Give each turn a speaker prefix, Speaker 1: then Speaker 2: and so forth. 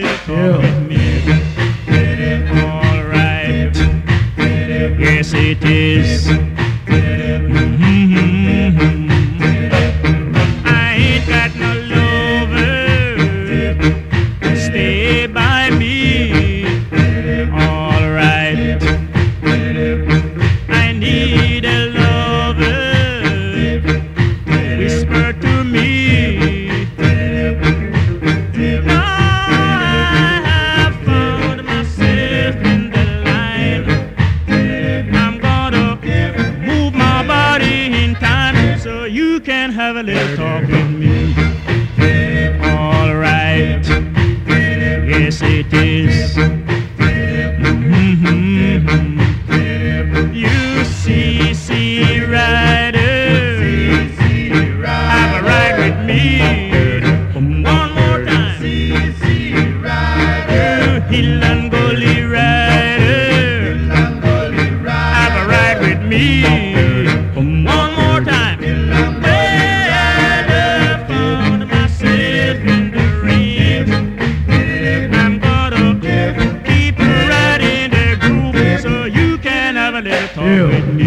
Speaker 1: little. It is all right. Yes, it is. really talking me. All right, yes it is. little talk yeah.